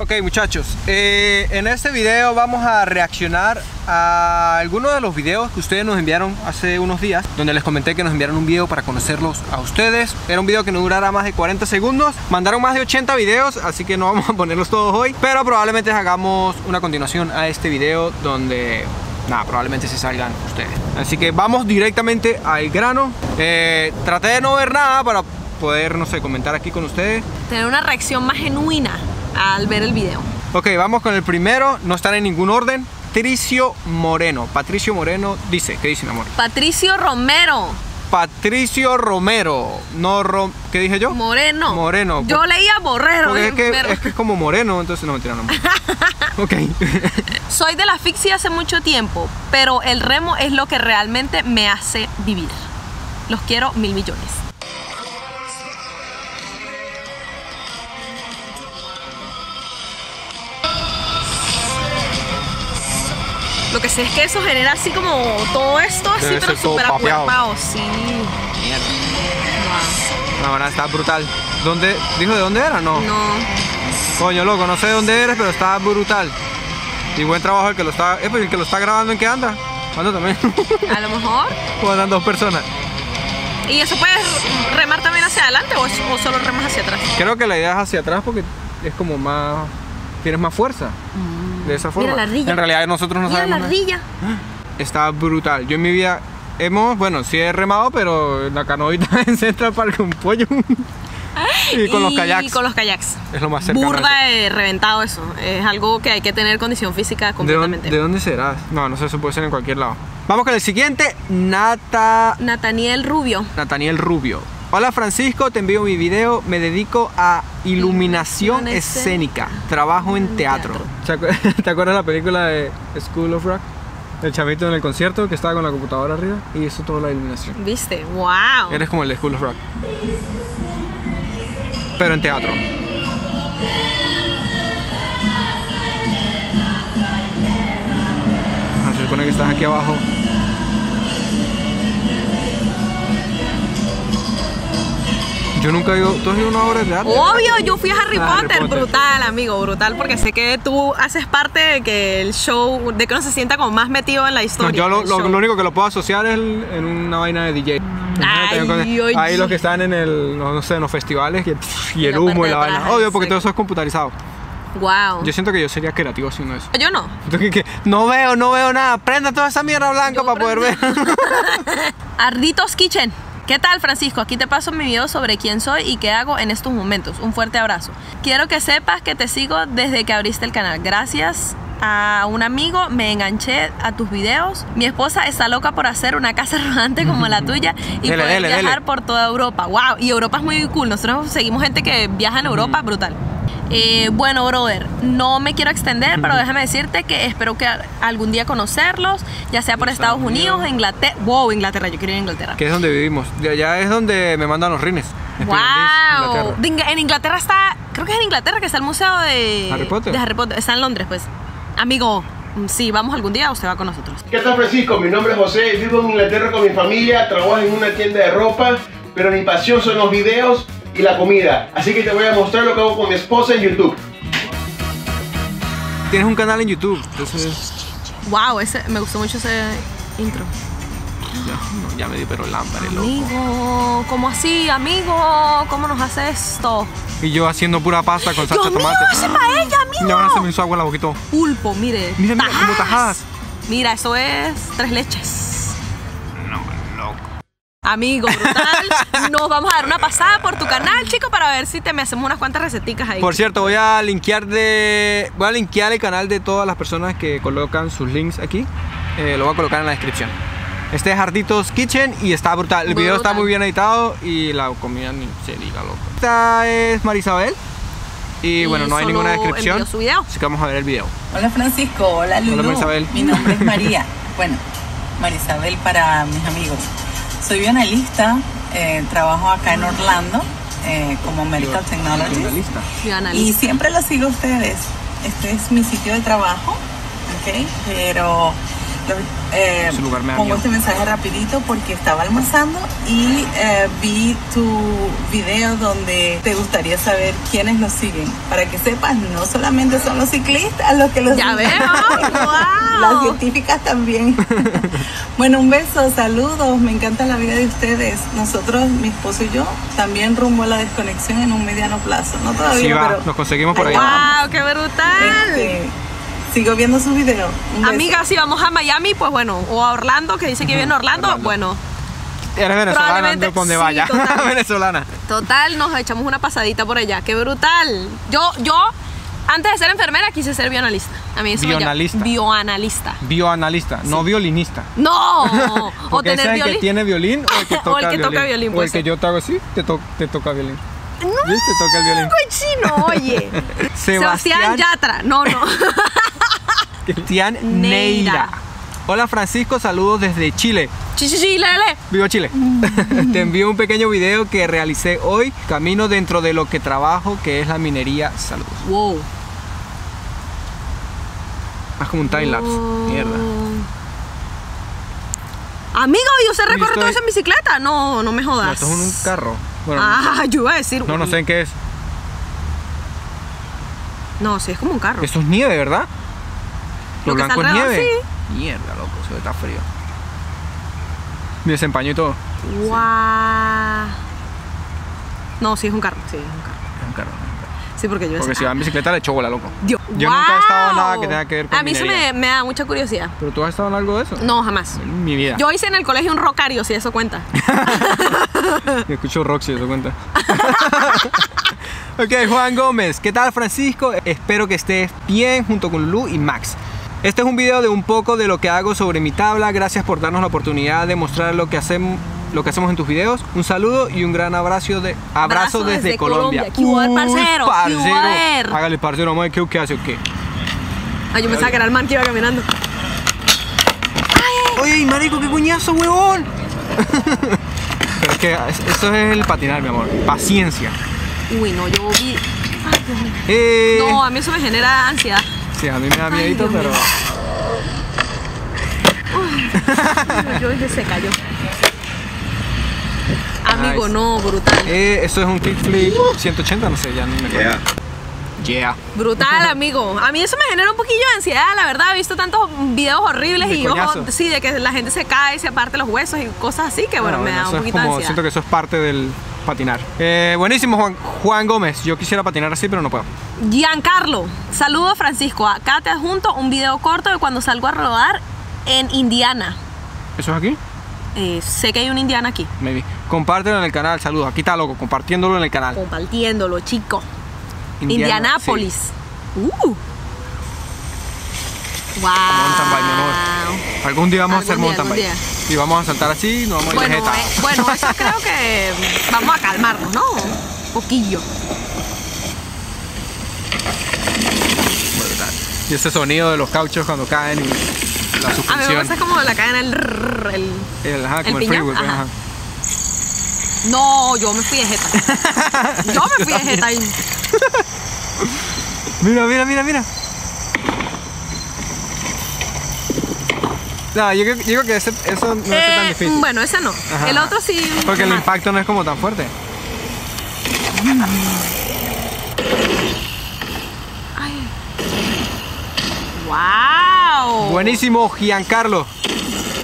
Ok muchachos, eh, en este video vamos a reaccionar a algunos de los videos que ustedes nos enviaron hace unos días Donde les comenté que nos enviaron un video para conocerlos a ustedes Era un video que no durara más de 40 segundos Mandaron más de 80 videos, así que no vamos a ponerlos todos hoy Pero probablemente hagamos una continuación a este video donde nada, probablemente se salgan ustedes. Así que vamos directamente al grano. Eh, traté de no ver nada para poder, no sé, comentar aquí con ustedes. Tener una reacción más genuina al ver el video. Ok, vamos con el primero, no están en ningún orden. Patricio Moreno. Patricio Moreno dice, ¿qué dice mi amor? Patricio Romero. Patricio Romero. No Rom ¿Qué dije yo? Moreno. Moreno. Yo leía Borrero. es, que, es que es como moreno, entonces no me tiran Ok. Soy de la asfixia hace mucho tiempo, pero el remo es lo que realmente me hace vivir. Los quiero mil millones. Lo que sé es que eso genera así como todo esto, así, pero súper acuerpado. Sí. Mierda. La verdad está brutal. ¿Dónde? ¿Dijo de dónde era? No. No. Coño, loco, no sé de dónde eres, pero está brutal. Y buen trabajo el que lo está. Eh, pues, el que lo está grabando en qué anda. Anda también. A lo mejor. o andan dos personas. ¿Y eso puedes remar también hacia adelante o, solo remas hacia atrás? Creo que la idea es hacia atrás porque es como más. Tienes más fuerza. Mm de esa forma. Mira la rilla. En realidad nosotros no Mira sabemos. la rilla. Está brutal. Yo en mi vida hemos, bueno, sí he remado, pero la canoita en Central Park con pollo. y con los kayaks. Y con los kayaks. Es lo más cercano. Burda de reventado eso. Es algo que hay que tener condición física completamente. ¿De dónde, será? No, no sé, eso puede ser en cualquier lado. Vamos con el siguiente, Nata... Nataniel Rubio. Nataniel Rubio. Hola Francisco, te envío mi video. Me dedico a iluminación escénica. Trabajo en teatro. ¿Te acuerdas la película de School of Rock? El chavito en el concierto que estaba con la computadora arriba y hizo toda la iluminación. ¿Viste? ¡Wow! Eres como el de School of Rock. Pero en teatro. Ah, se supone que estás aquí abajo Yo nunca he ido. ¿Tú has ido a una obra de teatro? Obvio, yo fui a Harry, Potter. Brutal, amigo, brutal, porque sé que tú haces parte de que el show, de que uno se sienta como más metido en la historia. yo lo, único que lo puedo asociar es en una vaina de DJ. Ay, Ahí los que están en el, no, sé, en los festivales y, el humo y la vaina. Obvio, porque todo eso es computarizado. Wow. Yo siento que yo sería creativo haciendo eso. Yo no. no veo, no veo nada. Prenda toda esa mierda blanca para poder ver. Arditos Kitchen. ¿Qué tal Francisco? Aquí te paso mi video sobre quién soy y qué hago en estos momentos. Un fuerte abrazo. Quiero que sepas que te sigo desde que abriste el canal. Gracias a un amigo me enganché a tus videos. Mi esposa está loca por hacer una casa rodante como la tuya y poder viajar por toda Europa. Wow, y Europa es muy cool. Nosotros seguimos gente que viaja en Europa, brutal. Eh, bueno, brother, no me quiero extender, pero déjame decirte que espero que algún día conocerlos, ya sea por Estados, Unidos, Inglaterra. Wow, Inglaterra, yo quiero ir a Inglaterra. Que es donde vivimos. De allá es donde me mandan los rines. Wow. en Inglaterra está, creo que es en Inglaterra que está el museo de Harry Potter. De Harry Potter. Está en Londres, pues. Amigo, si vamos algún día, usted va con nosotros. ¿Qué tal, Francisco? Mi nombre es José, vivo en Inglaterra con mi familia, trabajo en una tienda de ropa, pero mi pasión son los videos y la comida. Así que te voy a mostrar lo que hago con mi esposa en YouTube. Tienes un canal en YouTube, entonces... Wow, ese, me gustó mucho ese intro. Ya, ya me di pero lámpara, Amigo, ¿cómo así, amigo? ¿Cómo nos hace esto? Y yo haciendo pura pasta con salsa de tomate. Mío, ese paella, amigo. Y ahora se me hizo agua en la boquita. Pulpo, mire. Mira, mira, como tajadas. Mira, eso es tres leches. Amigo, brutal. Nos vamos a dar una pasada por tu canal, chico, para ver si te me hacemos unas cuantas receticas ahí. Por cierto, voy a linkear de. Voy a linkear el canal de todas las personas que colocan sus links aquí. Eh, lo voy a colocar en la descripción. Este es Harditos Kitchen y está brutal. El video está muy bien editado y la comida ni se diga loco. Esta es Marisabel. Y, bueno, no hay ninguna descripción. Su video. Así que vamos a ver el video. Hola Francisco, hola Lulu. Hola Marisabel. Mi nombre es María. bueno, Marisabel para mis amigos. Soy bioanalista, eh, trabajo acá en Orlando eh, como Medical Technologist. Y siempre lo sigo a ustedes. Este es mi sitio de trabajo, ¿ok? Pero Eh, lugar me pongo este mensaje rapidito porque estaba almorzando y eh, vi tu video donde te gustaría saber quiénes nos siguen. Para que sepas, no solamente son los ciclistas los que los Ya siguen. veo. Las científicas también. bueno, un beso, saludos, me encanta la vida de ustedes. Nosotros, mi esposo y yo, también rumbo a la desconexión en un mediano plazo. No todavía, Sí va, pero nos conseguimos por ahí. Wow, qué brutal. Este, sigo viendo sus videos. Amiga, si vamos a Miami, pues bueno, o a Orlando, que dice que vive en Orlando, Orlando. bueno, Eres venezolana, Probablemente no donde sí, vaya. total. venezolana. total, nos echamos una pasadita por allá, qué brutal. Yo, yo, antes de ser enfermera, quise ser bioanalista. A mí eso me Bioanalista. Bioanalista. Bioanalista, no violinista. No, o tener es el que violín. tiene violín o el que O toca el que toca violín, O el que yo te hago así, te, to- te toca violín. ¿Viste? Toca el violín. Cochino, oye. Sebastián, Sebastián Yatra. No, no. Sebastián Neira. Hola Francisco, saludos desde Chile. Lele. Vivo Chile. Mm. Te envío un pequeño video que realicé hoy, camino dentro de lo que trabajo, que es la minería. Saludos. Wow. Más como un time lapse. Mierda. Amigo, ¿y usted Yo recorre todo eso en bicicleta? No, no me No, jodas. esto es un carro. Bueno, Ah, yo iba a decir. no, no sé en qué es. No, sí, es como un carro. Eso es nieve, ¿verdad? Lo blanco es nieve. Mierda, loco, se ve está frío. Desempaño y todo. Guau. No, sí, es un carro. Sí, es un carro. Es un carro. es un carro. Sí, porque yo Porque decía, si va en bicicleta le echo bola, loco. Dios. Yo nunca he estado en nada que tenga que ver con A mí eso me, me da mucha curiosidad. ¿Pero tú has estado en algo de eso? No, jamás. En mi vida. Yo hice en el colegio un rocario, si eso cuenta. Yo escucho Roxy, ¿te cuenta? ok, Juan Gómez. ¿Qué tal, Francisco? Espero que estés bien junto con Lulu y Max. Este es un video de un poco de lo que hago sobre mi tabla. Gracias por darnos la oportunidad de mostrar lo que hacemos, lo que hacemos en tus videos. Un saludo y un gran abrazo, de, abrazo, Abrazo desde, desde Colombia. Colombia. ¿Qué hubo, Uy, parcero? ¿Qué hubo, a ver? Hágale, parcero. Vamos a ver qué, qué hace o qué. Ay, yo pensaba que era el man que iba caminando. Oye, marico, qué coñazo, huevón. Pero es que es- eso es el patinar, mi amor. Paciencia. Uy, no, yo vi. Ay, Dios mío. Eh, No, a mí eso me genera ansiedad. Sí, a mí me da miedito, pero... mío. Yo dije, se cayó. Amigo, Nice. no, brutal. Eh, eso es un kickflip 180, no sé, ya no me acuerdo. Yeah. Brutal, amigo. A mí eso me genera un poquillo de ansiedad, la verdad. He visto tantos videos horribles De y ojo, sí, de que la gente se cae, se parte los huesos y cosas así que, bueno, me da un es poquito como, de ansiedad. siento que eso es parte del patinar. Eh, buenísimo, Juan, Juan Gómez. Yo quisiera patinar así, pero no puedo. Giancarlo, saludos Francisco. Acá te adjunto un video corto de cuando salgo a rodar en Indiana. ¿Eso es aquí? Eh, sé que hay un Indiana aquí. Maybe. Compártelo en el canal, saludos. Aquí está, loco, compartiéndolo en el canal. Compartiéndolo, chico. Indiana, Indianápolis. Uh. Wow. Mountain bike, mi sí. Algún día vamos a hacer día, mountain bike. Y vamos a saltar así, nos vamos a ir jeta. eh, bueno, eso creo que vamos a calmarnos, ¿no? Un poquillo. Y ese sonido de los cauchos cuando caen y la A mí me suspensión. pasa como la cadena el, rrr, el- El, ajá, el como el, piñón, freeway. ajá. ajá. No, yo me fui de jeta. Yo me fui de jeta ahí. Mira, mira, mira, mira. No, yo creo, yo creo que ese- eso no es tan Eh, difícil. bueno, ese no. Ajá. El otro sí. Porque el impacto no es como tan fuerte. Ay. ¡Wow! Buenísimo, Giancarlo.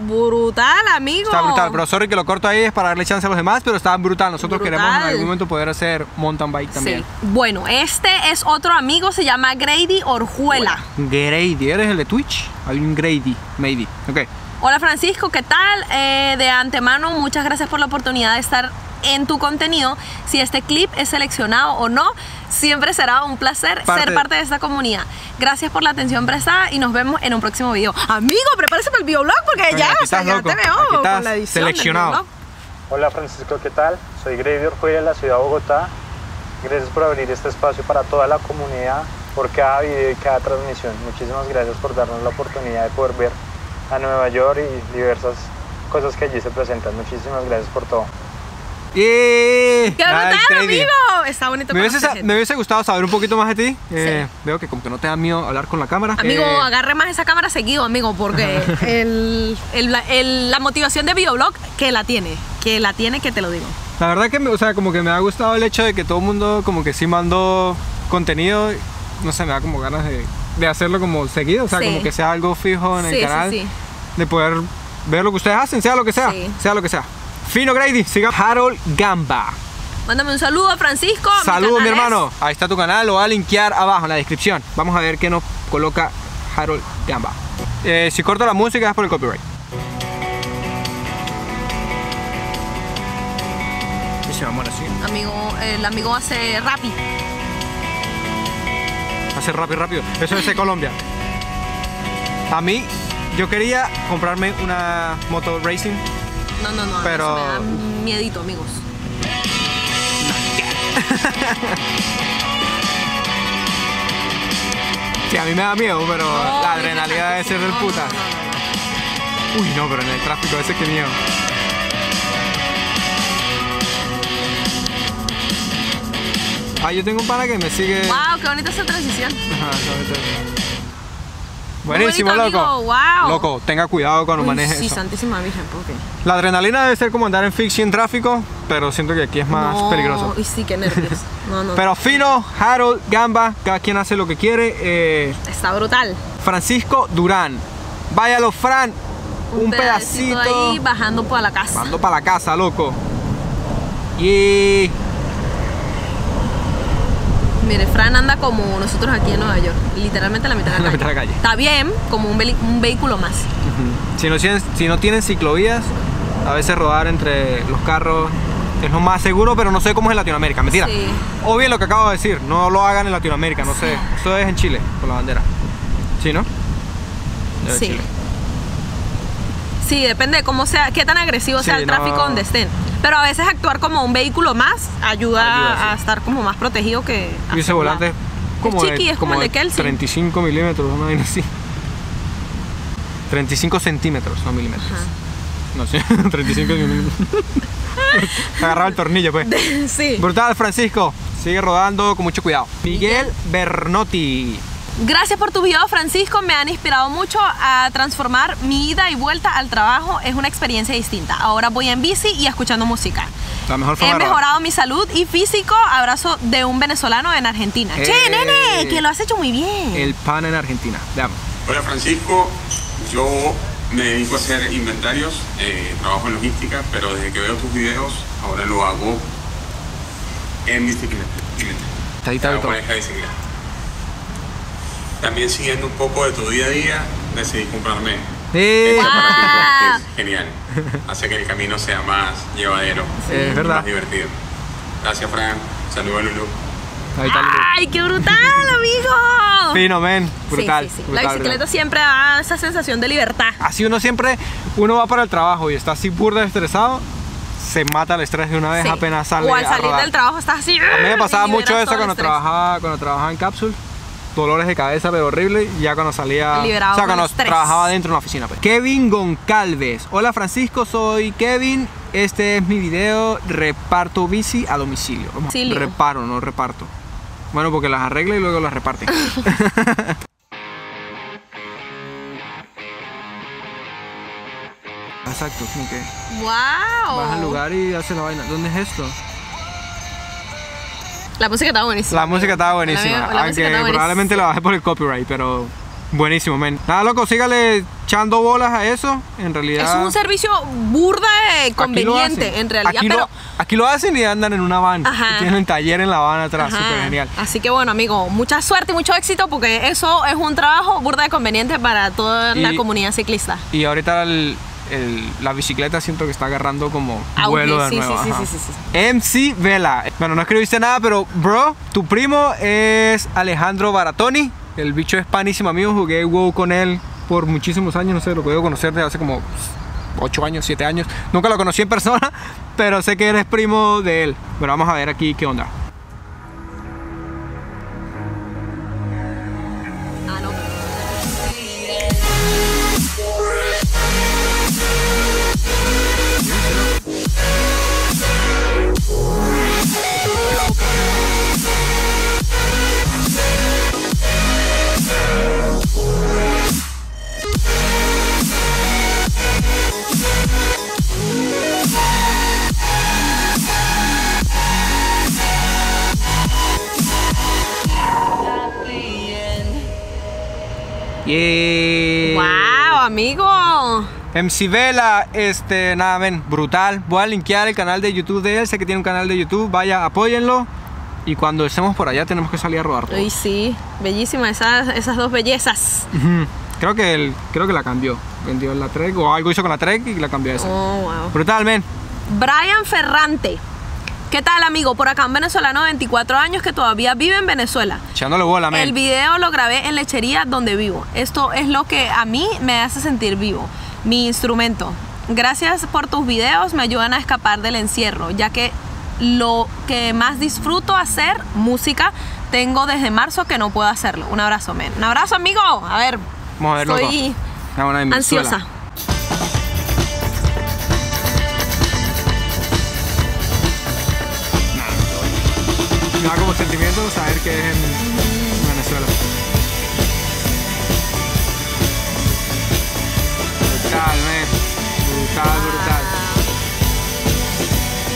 Brutal, amigo. Está brutal, pero sorry que lo corto ahí es para darle chance a los demás, pero está brutal. Nosotros Brutal. queremos en algún momento poder hacer mountain bike también. Sí. Bueno, este es otro amigo, se llama Grady Orjuela. Grady, ¿eres el de Twitch? Hay un Grady, maybe. Ok. Hola Francisco, ¿qué tal? Eh, de antemano, muchas gracias por la oportunidad de estar en tu contenido. Si este clip es seleccionado o no, siempre será un placer Parte- ser parte de esta comunidad. Gracias por la atención prestada y nos vemos en un próximo video. Amigo, prepárese para el videoblog porque Oye, ya, o sea, ya te veo con la edición seleccionado. Hola Francisco, ¿qué tal? Soy Grady Orjuela de la ciudad de Bogotá. Gracias por abrir este espacio para toda la comunidad, por cada video y cada transmisión. Muchísimas gracias por darnos la oportunidad de poder ver a Nueva York y diversas cosas que allí se presentan. Muchísimas gracias por todo. ¡Qué brutal, amigo! Está bonito Me hubiese, me hubiese gustado saber un poquito más de ti. Eh, Veo que como que no te da miedo hablar con la cámara. Amigo, Eh, agarre más esa cámara seguido, amigo, porque el- el- el- la motivación de Videoblog que la tiene, que la tiene, que te lo digo. La verdad que, me- o sea, como que me ha gustado el hecho de que todo el mundo como que sí mandó contenido. No sé, me da como ganas de, de hacerlo como seguido. O sea, Sí. como que sea algo fijo en Sí, el sí, canal. sí. De poder ver lo que ustedes hacen, sea lo que sea. Sí. Sea lo que sea. Fino Grady, siga Harold Gamba. Mándame un saludo a Francisco. Saludos, mi hermano. Ahí está tu canal, lo voy a linkear abajo en la descripción. Vamos a ver qué nos coloca Harold Gamba. Eh, si corto la música es por el copyright. Y se va a morir así. Amigo, el amigo hace rapi. Hace rápido, rápido. Eso es de Colombia. A mí, yo quería comprarme una moto racing. No, no, no. Pero- me da miedito, amigos. Sí, a mí me da miedo, pero No, la adrenalina debe ser del puta. No. Uy, no, pero en el tráfico ese que miedo. Ah, yo tengo un pana que me sigue. Wow, qué bonita esa transición. Ajá, Buenísimo, bonito, loco. wow. Loco, tenga cuidado cuando Uy, maneje Sí, eso. santísima virgen, ¿por qué? La adrenalina debe ser como andar en fixie en tráfico, pero siento que aquí es más no, peligroso. Uy, sí, qué nervios. No, no. Pero fino, Harold, Gamba, cada quien hace lo que quiere. eh, Está brutal. Francisco Durán. Váyalo, Fran. Un, pedacito. ahí bajando para la casa. Mando para la casa, loco. Y. Mire, Fran anda como nosotros aquí en Nueva York, literalmente en la mitad de la, mitad de la calle. Está bien, como un, vehículo más. Si no, tienen, si no tienen ciclovías, a veces rodar entre los carros es lo más seguro, pero no sé cómo es en Latinoamérica. Mentira. Sí. O bien lo que acabo de decir, no lo hagan en Latinoamérica, no sé. Esto es en Chile, con la bandera. ¿Sí, no? Sí. Chile. Sí, depende de cómo sea, qué tan agresivo sea el tráfico donde estén. Pero a veces actuar como un vehículo más ayuda, Ayuda, sí. a estar como más protegido que. Y ese volante como, Es chiqui, de, es como el de Kelsey. 35 milímetros, una vaina así. 35 centímetros, no milímetros. No sé, 35 milímetros. Agarraba el tornillo, pues. sí. Brutal, Francisco. Sigue rodando con mucho cuidado. Miguel Bernotti. Gracias por tu video, Francisco. Me han inspirado mucho a transformar mi ida y vuelta al trabajo. Es una experiencia distinta. Ahora voy en bici y escuchando música. La mejor forma He mejorado mi salud y físico. Abrazo de un venezolano en Argentina. Eh. Che, nene, que lo has hecho muy bien. El pan en Argentina. Veamos. Hola Francisco, yo me dedico a hacer inventarios, eh, trabajo en logística, pero desde que veo tus videos ahora lo hago en bicicleta. Está ahí, está Hago todo. pareja de bicicleta. También siguiendo un poco de tu día a día, decidí comprarme Eh, este que es genial. Hace que el camino sea más llevadero, Es y verdad. más divertido. Gracias Fran, saludos Lulu. Ahí está el- ¡Ay, qué brutal, amigo! Fino, men. Brutal. Sí, sí, sí. brutal, La bicicleta brutal. siempre da esa sensación de libertad. Así uno siempre, uno va para el trabajo y está así burda estresado, se mata el estrés de una vez Sí. apenas sale o al a salir rodar. del trabajo estás así. A mí me pasaba mucho eso cuando trabajaba, cuando trabajaba en Capsule. Dolores de cabeza, pero horrible. Ya cuando salía. Liberado o sea, el cuando estrés. trabajaba dentro de una oficina. Pues. Kevin Goncalves. Hola Francisco, soy Kevin. Este es mi video. Reparto bici a domicilio. Reparo, no reparto. Bueno, porque las arregla y luego las reparte. Exacto, como que ¡Wow! vas al lugar y haces la vaina. ¿Dónde es esto? La música estaba buenísima. La música estaba buenísima, La- la música aunque probablemente la bajé por el copyright, pero buenísimo, men. Nada, loco, sígale echando bolas a eso. En realidad. Es un servicio burda lo conveniente, en realidad. Aquí, pero, lo, aquí lo hacen y andan en una van. Ajá. Y tienen el taller en la van atrás, súper genial. Así que bueno, amigo, mucha suerte y mucho éxito porque eso es un trabajo burda de conveniente para toda la comunidad ciclista. Y ahorita el- el- la bicicleta siento que está agarrando como vuelo de nuevo. MC Vela. Bueno, no escribiste nada, pero bro, tu primo es Alejandro Baratoni. El bicho es panísimo amigo. Jugué WoW con él por muchísimos años. No sé, lo puedo conocer desde hace como 8 años, 7 años. Nunca lo conocí en persona, pero sé que eres primo de él. Pero vamos a ver aquí qué onda. Yeah. ¡Wow, amigo! MC Vela, este, nada, men, brutal. Voy a linkear el canal de YouTube de él. Sé que tiene un canal de YouTube. Vaya, apóyenlo. Y cuando estemos por allá, tenemos que salir a rodar. todo. Uy, sí, bellísima, esas, esas dos bellezas. Creo que él, creo que la cambió. Vendió la Trek o algo hizo con la Trek y la cambió esa. Oh, wow. Brutal, men. Brian Ferrante. ¿Qué tal, amigo? Por acá un venezolano de 24 años que todavía vive en Venezuela. Echándole bola, men. El video lo grabé en lechería donde vivo. Esto es lo que a mí me hace sentir vivo. Mi instrumento. Gracias por tus videos, me ayudan a escapar del encierro, ya que lo que más disfruto hacer, música, tengo desde marzo que no puedo hacerlo. Un abrazo, men. Un abrazo, amigo. A ver, Vamos a ver, loco. estoy bueno, en Venezuela. ansiosa. Da como sentimiento saber que es en Venezuela. Brutal, men. Brutal, brutal.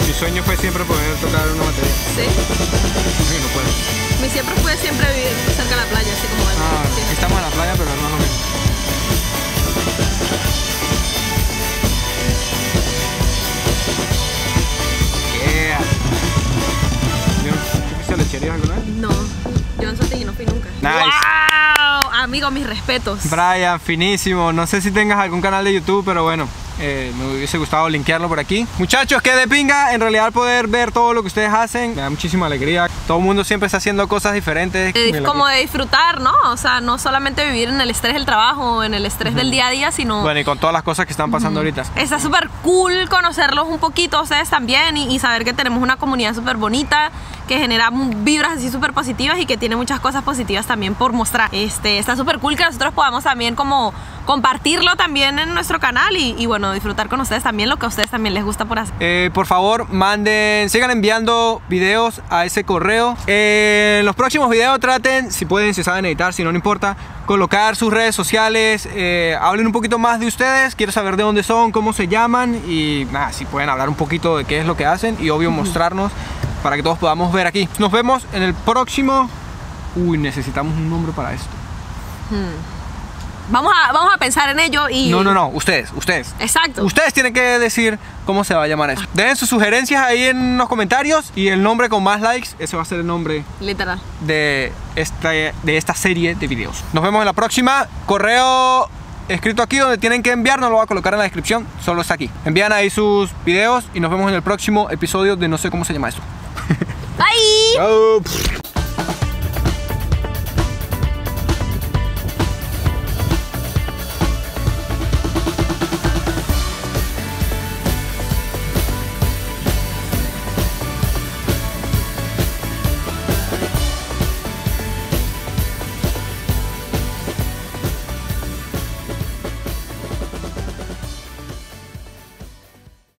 Mi sueño fue siempre poder tocar una batería. Sí. No puedo. Mi siempre fue siempre vivir cerca de la playa, así como él. Ah, Sí. estamos en la playa, pero no es lo mismo. No, yo en Sotillo no fui nunca. Nice. ¡Wow! Amigo, mis respetos. Brian, finísimo. No sé si tengas algún canal de YouTube, pero bueno, eh, me hubiese gustado linkearlo por aquí. Muchachos, que de pinga, en realidad poder ver todo lo que ustedes hacen me da muchísima alegría. Todo el mundo siempre está haciendo cosas diferentes. Es como de disfrutar, ¿no? O sea, no solamente vivir en el estrés del trabajo, en el estrés del día a día, sino... Bueno, y con todas las cosas que están pasando ahorita. Está súper cool conocerlos un poquito a ustedes también y, y saber que tenemos una comunidad súper bonita que genera vibras así súper positivas y que tiene muchas cosas positivas también por mostrar. Este, está súper cool que nosotros podamos también como compartirlo también en nuestro canal y, y, bueno, disfrutar con ustedes también lo que a ustedes también les gusta por hacer. Eh, por favor, manden, sigan enviando videos a ese correo. Eh, en los próximos videos traten, si pueden, si saben editar, si no, no importa, colocar sus redes sociales, eh, hablen un poquito más de ustedes, quiero saber de dónde son, cómo se llaman y nada, si pueden hablar un poquito de qué es lo que hacen y obvio mostrarnos para que todos podamos ver aquí. Nos vemos en el próximo... Uy, necesitamos un nombre para esto. Vamos a, vamos a pensar en ello y... No, no, no, ustedes, ustedes. Exacto. Ustedes tienen que decir cómo se va a llamar eso. Dejen sus sugerencias ahí en los comentarios y el nombre con más likes, ese va a ser el nombre Literal. de esta, de esta serie de videos. Nos vemos en la próxima. Correo escrito aquí donde tienen que enviar, no lo voy a colocar en la descripción, solo está aquí. Envían ahí sus videos y nos vemos en el próximo episodio de no sé cómo se llama eso. Bye. Chao.